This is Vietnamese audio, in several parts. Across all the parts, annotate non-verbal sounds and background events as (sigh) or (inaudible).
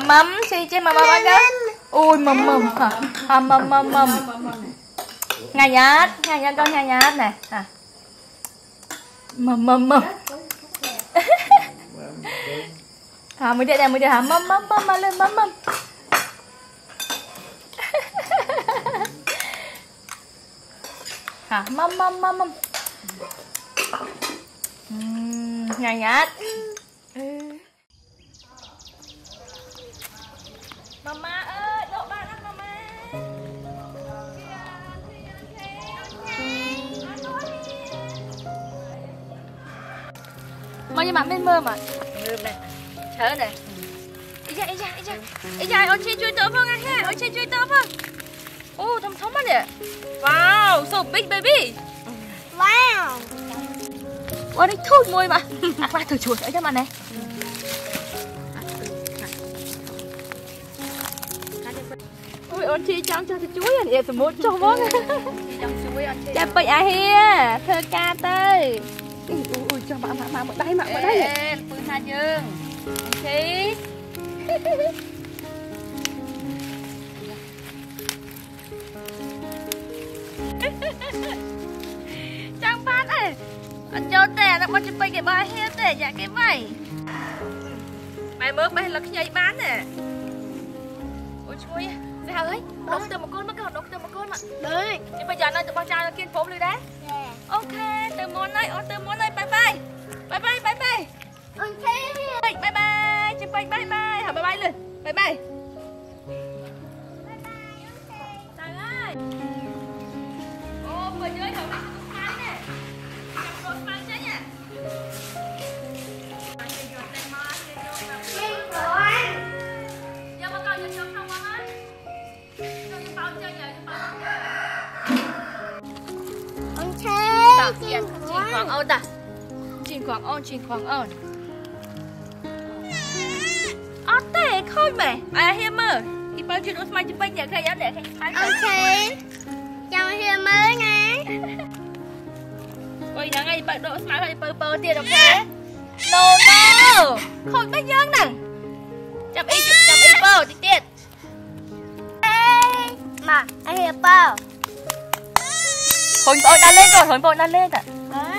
mầm mầm mầm mầm ăn đó ui mầm mầm hả? À, mầm mầm. Mầm ngay nhát ngay nhát con ngay nhát này. À. Mầm mầm mầm. (laughs) Hả mới đây mới đây hả? Mầm mầm mầm mầm lên mầm mầm. (laughs) Mầm mầm mầm mầm. Ngay nhát Mama ơi, độ ba ăn mama. Mà nhưng mà bên mơ mà. Mơm này. Chớ này. Ý da, ý da, ý da. Ý da, ôn chi chui tớ phong à ha, ôn chi chui tớ phong. Ô, thầm thống mắt nè. Wow, so big baby. Wow. Ôi, đấy thút môi mà. Qua thử chuột ở cho mà này. អូនឈីចង់ចុះទៅជួយអានេះសមុទ្រចុះហ្មងចង់ជួយអត់ទេចាំពេជ្រអាហៀធ្វើការទៅអូយចុះមកមកមកដៃមកមកដៃអេពឹងថាយើងអូខេចង់បានអីអត់ចូលទេតែមកជិះពេជ្រគេបើហៀទេយ៉ាគេវៃម៉ែមើលបេះលឹកខ្ញីបានទេអូជួយហ៎ ស្រីហើយដុំទៅមកកូនមកកូនដុំទៅមកកូនមកដេកនេះបើយ៉ាងណារបស់ចាទៅគៀនព្រមលឺដែរអូខេទៅមុនហើយអូនទៅមុនហើយបាយបាយបាយបាយបាយបាយអូនទេបាយបាយជិះបាយបាយបាយហើយបាយបាយលឺបាយបាយ អូនជិះខ្វងអូនអត់ទេខូចមែអែហៀមមើលពីបើជិះអូនស្មៃទៅពេញអ្នកឃើញអត់អ្នកឃើញស្មៃអូខេចាំហៀមមើលណាអុយហ្នឹងឯងបើដកស្មៅហើយបើបើទៀតអូខេណូណូខូចមិនយើងហ្នឹងចាប់អីចាប់អីបើតិចទៀតអេមកអីបើហុញបងអូនដល់លេងទៅហុញបងអូនដល់លេងទៅអើ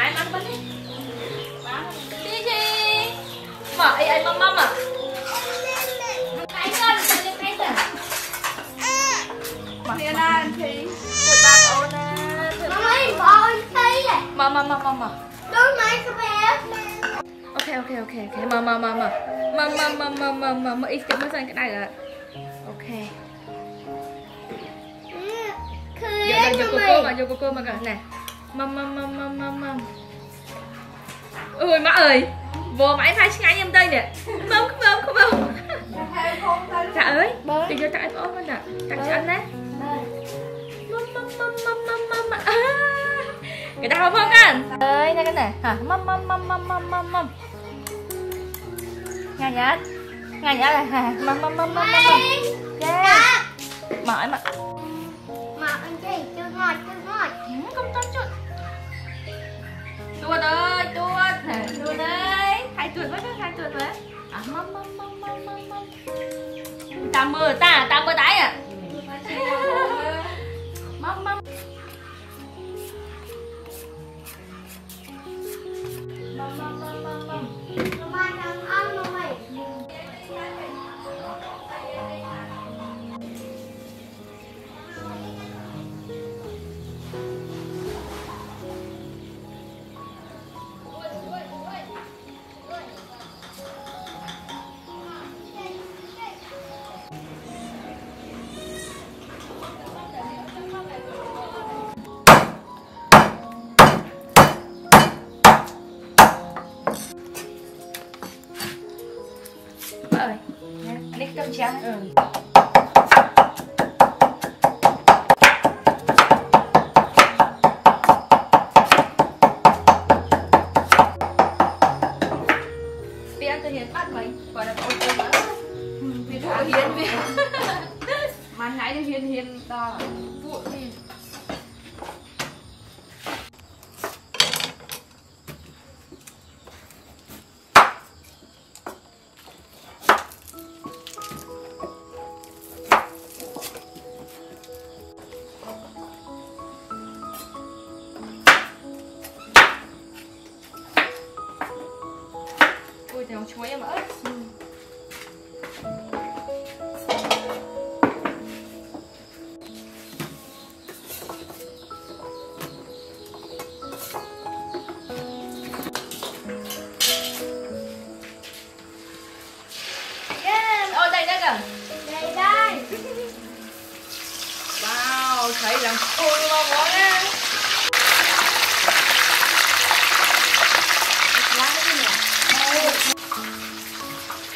Lại ăn bánh đi. Chị chị Mở ấy ấy mâm mâm à? Thấy con tự nhiên thấy rồi Mở Thiên An chị Thử bạc ôn à Mama hiền bao thấy vậy. Mở mở mở mở mở. Đúng mấy cái bé. Ok ok ok ok. Mở mở mở mở. Mở mở mở mở mở mở mở. Ít cái mới sang cái này là Ok. Khơi Giờ giờ cô cô mà giờ cô cô mà cả này Mâm mâm mâm mâm mâm mâm Ôi má ơi mua máy phai ngay em đây nè không không không không dạ ơi đi vô tại ốm anh ạ tặng cho anh đấy mâm mâm mâm mâm mâm mâm à. người ta không anh ơi đây cái này hả mâm mâm mâm mâm mâm mâm mâm ngay nhá ngay nhá này hả mâm mâm mâm mâm mâm mỏi mà anh chị chưa ngọt chưa ngọt. Ừ, không tâm chút. Tuột ơi tuột. Tuột ơi hai tuột với hai tuột với. À mâm mâm mâm mâm mâm mâm. Ta mưa ta ta mưa đáy à. Mâm mâm anh đi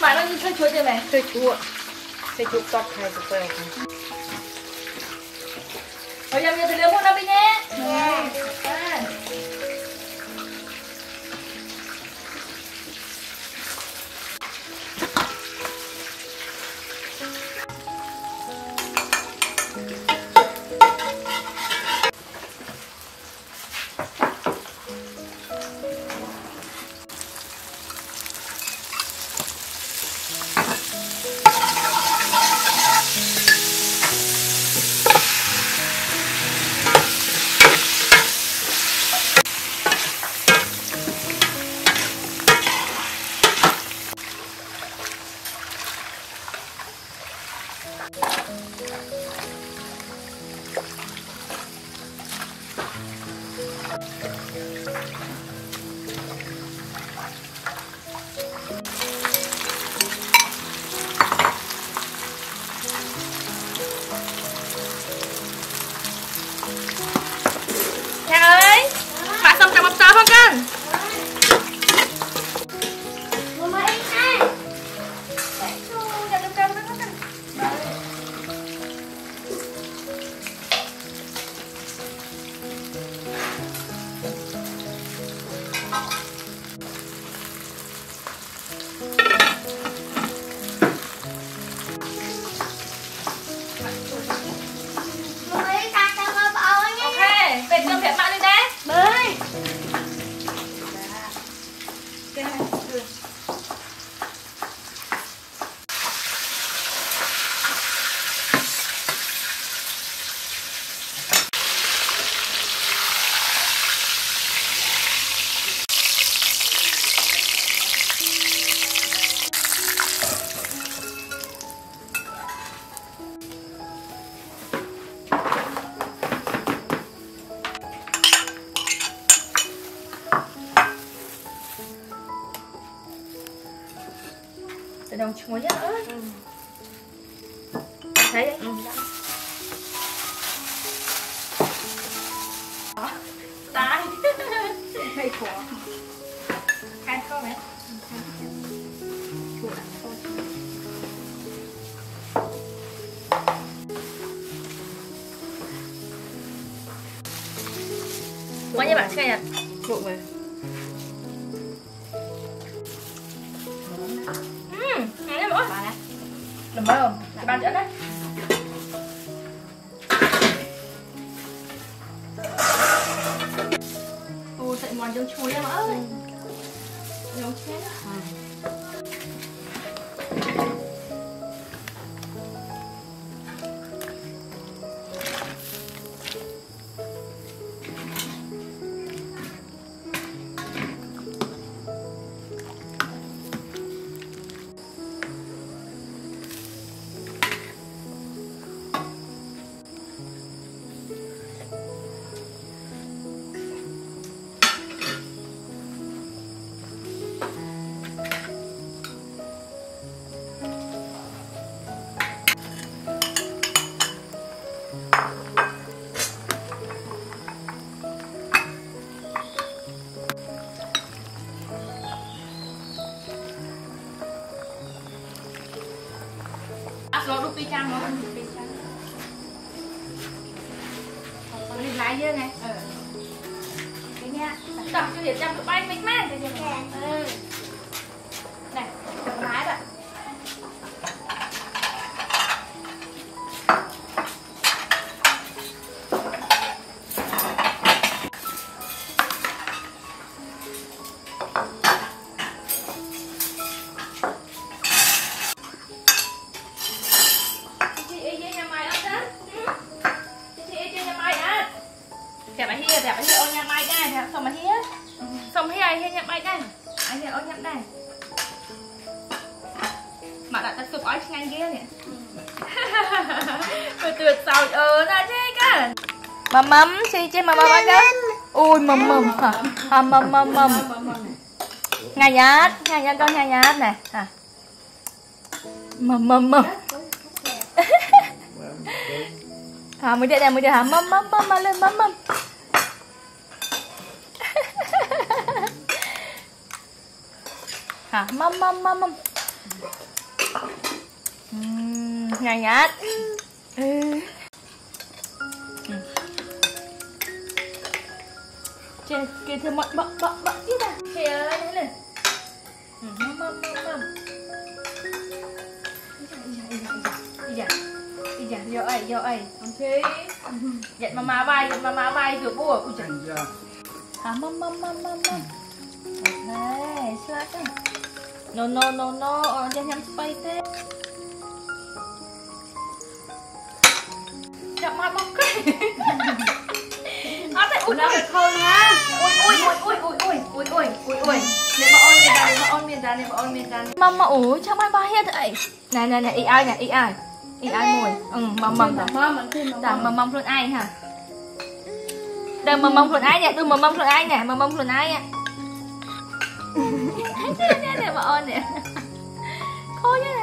Mà nó như thay chuối chưa mẹ? Thầy chua Thầy chua tọt thay của quẹo Bây giờ mình thử liệu một năm đi nhé nè À. Cha あっ。đồng chúa nhá ừ. thấy đấy. Ừ. tái. Hay quá ăn không ấy quá nhé bạn cái này lộn rồi. ba dẫn đấy. Ồ, dậy món dấu chuối em ơi Dấu chết à. cây trăng không? Cây trăng Mình lái dơ này Cái nha Tập cho Hiệp Trăng bay mình mang cho Hiệp Ừ Này, lái bạn anjingnya. Betul (laughs) sao ơn aja kan. Mamam, si Jen mamam ada. Ui mầm hả? À mầm mầm mầm. Nhà nhát, nhà nhát con nhà nhát này. À. Mầm mầm mầm. (laughs) Hả mới được này mới được hả? Mầm mầm mầm lên mầm mầm. (laughs) Hả mầm mầm mầm mầm uhm, ngon nhất. Uhm. Trên kia thêm mọi bọc bọc bọc chứ ta Thì ơi, thế này Mâm mâm mâm mâm Dạ, dạ, dạ, dạ, dạ, dạ, không thế Dạy mama bay, dạy mama bay rồi bố Ui dạ Dạ. À mâm mâm mâm mâm mâm Ok, slack á No, no, no, no, ờ, jangan sampai deh Chậm mặt bọc cây À tại ui nó ui. phải khâu nha ui ui ui ui ui ui ui ui ui. Nếu mà ôn miền đàn, nếu mà ôn miền đàn, nếu mà ôn miền đàn Mama ủi, sao mai ba hết vậy. Nè nè nè, ý ai nè, ý ai. Ý ai mùi Ừ, mầm mầm. Mầm mầm mầm Dạ, luôn ai hả? Đây mầm mầm luôn ai nè, tôi mầm mầm luôn ai nè, mầm mầm luôn ai nè Nè nè, bà ôn nè Khô như